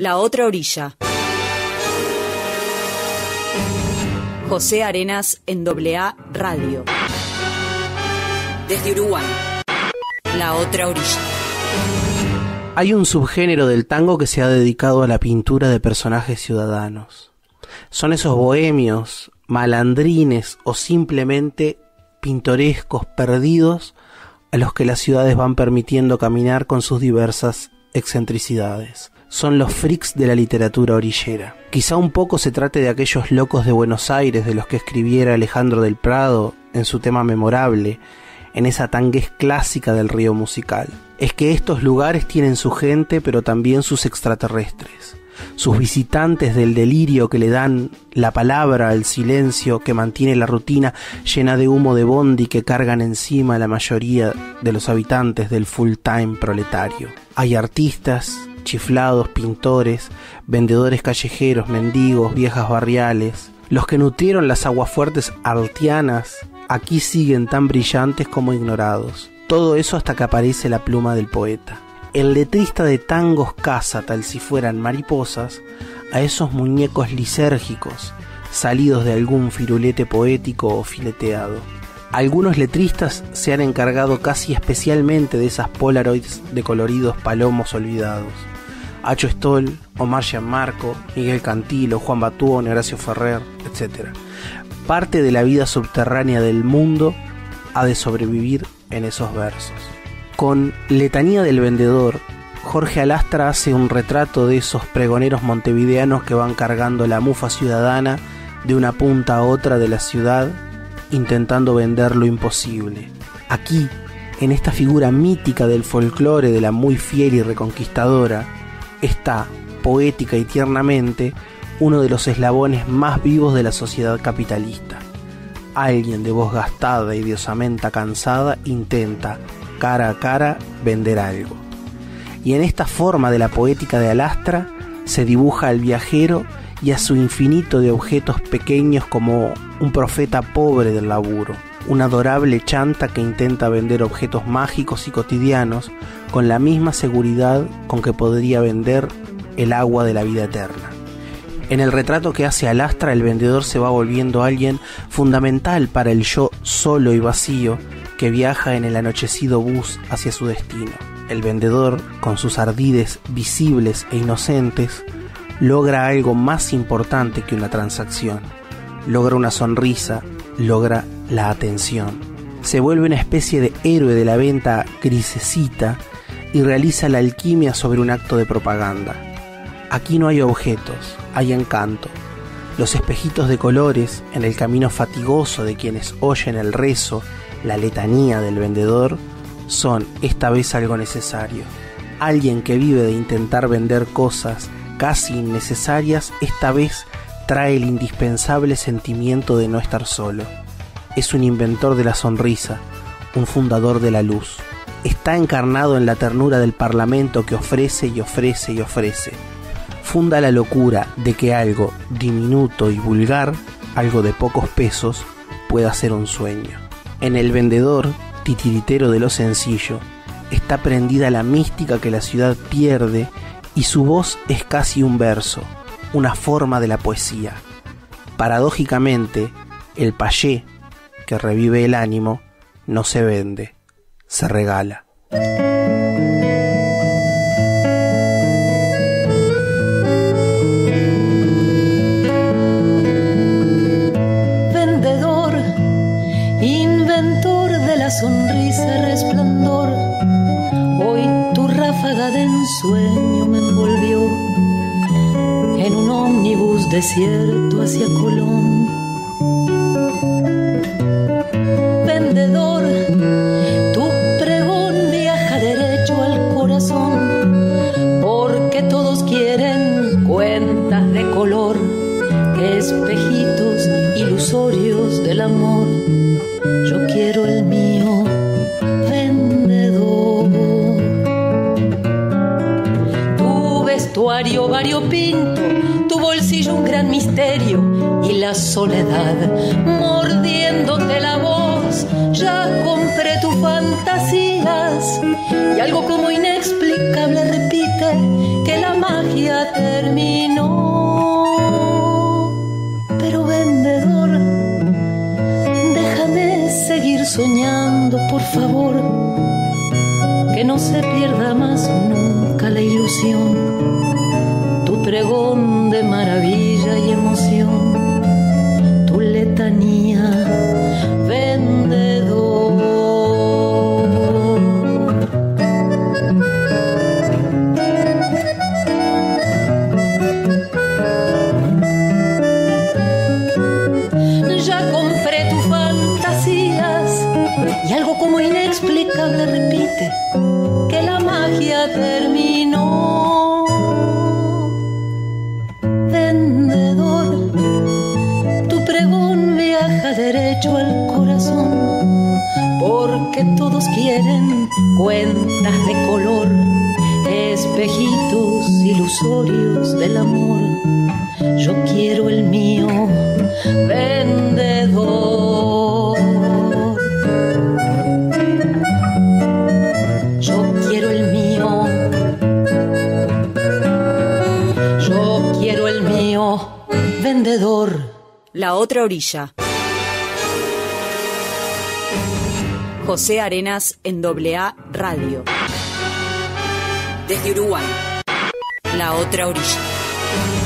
La otra orilla. José Arenas en AA Radio. Desde Uruguay. La otra orilla. Hay un subgénero del tango que se ha dedicado a la pintura de personajes ciudadanos. Son esos bohemios, malandrines o simplemente pintorescos perdidos a los que las ciudades van permitiendo caminar con sus diversas excentricidades. Son los freaks de la literatura orillera. Quizá un poco se trate de aquellos locos de Buenos Aires de los que escribiera Alejandro del Prado en su tema memorable, en esa tanguez clásica del río musical. Es que estos lugares tienen su gente, pero también sus extraterrestres, sus visitantes del delirio que le dan la palabra al silencio que mantiene la rutina llena de humo de bondi que cargan encima la mayoría de los habitantes del full time proletario. Hay artistas, chiflados, pintores, vendedores callejeros, mendigos, viejas barriales, los que nutrieron las aguafuertes artianas aquí siguen tan brillantes como ignorados. Todo eso hasta que aparece la pluma del poeta. El letrista de tangos caza, tal si fueran mariposas, a esos muñecos lisérgicos, salidos de algún firulete poético o fileteado. Algunos letristas se han encargado casi especialmente de esas polaroids de coloridos palomos olvidados. Acho Stoll, Omar Gianmarco, Miguel Cantilo, Juan Batuón, Horacio Ferrer, etc. Parte de la vida subterránea del mundo ha de sobrevivir en esos versos. Con Letanía del Vendedor, Jorge Alastra hace un retrato de esos pregoneros montevideanos que van cargando la mufa ciudadana de una punta a otra de la ciudad intentando vender lo imposible. Aquí, en esta figura mítica del folclore de la muy fiel y reconquistadora, está, poética y tiernamente, uno de los eslabones más vivos de la sociedad capitalista. Alguien de voz gastada y de osamenta cansada intenta, cara a cara, vender algo. Y en esta forma de la poética de Alastra se dibuja al viajero y a su infinito de objetos pequeños como un profeta pobre del laburo, una adorable chanta que intenta vender objetos mágicos y cotidianos con la misma seguridad con que podría vender el agua de la vida eterna. En el retrato que hace Alastra, el vendedor se va volviendo alguien fundamental para el yo solo y vacío que viaja en el anochecido bus hacia su destino. El vendedor, con sus ardides visibles e inocentes, logra algo más importante que una transacción. Logra una sonrisa, logra la atención. Se vuelve una especie de héroe de la venta grisecita y realiza la alquimia sobre un acto de propaganda. Aquí no hay objetos, hay encanto. Los espejitos de colores en el camino fatigoso de quienes oyen el rezo, la letanía del vendedor, son esta vez algo necesario. Alguien que vive de intentar vender cosas casi innecesarias, esta vez trae el indispensable sentimiento de no estar solo. Es un inventor de la sonrisa, un fundador de la luz. Está encarnado en la ternura del Parlamento que ofrece y ofrece y ofrece. Funda la locura de que algo diminuto y vulgar, algo de pocos pesos, pueda ser un sueño. En el vendedor, titiritero de lo sencillo, está prendida la mística que la ciudad pierde y su voz es casi un verso, una forma de la poesía. Paradójicamente, el payé, que revive el ánimo, no se vende, se regala. Vendedor, inventor de la sonrisa resplandor, hoy tu ráfaga de ensueño me envolvió en un ómnibus desierto hacia Colón. Espejitos ilusorios del amor. Yo quiero el mío, vendedor. Tu vestuario variopinto, tu bolsillo un gran misterio y la soledad mordiéndote la voz. Ya compré tus fantasías y algo como inexplicable repite que la magia terminó. Por favor, que no se pierda más nunca la ilusión, tu pregón de maravilla y emoción, tu letanía repite que la magia terminó. Vendedor, tu pregón viaja derecho al corazón, porque todos quieren cuentas de color, espejitos ilusorios del amor. Yo quiero el mío, vendedor. La otra orilla. José Arenas en AA Radio. Desde Uruguay. La otra orilla.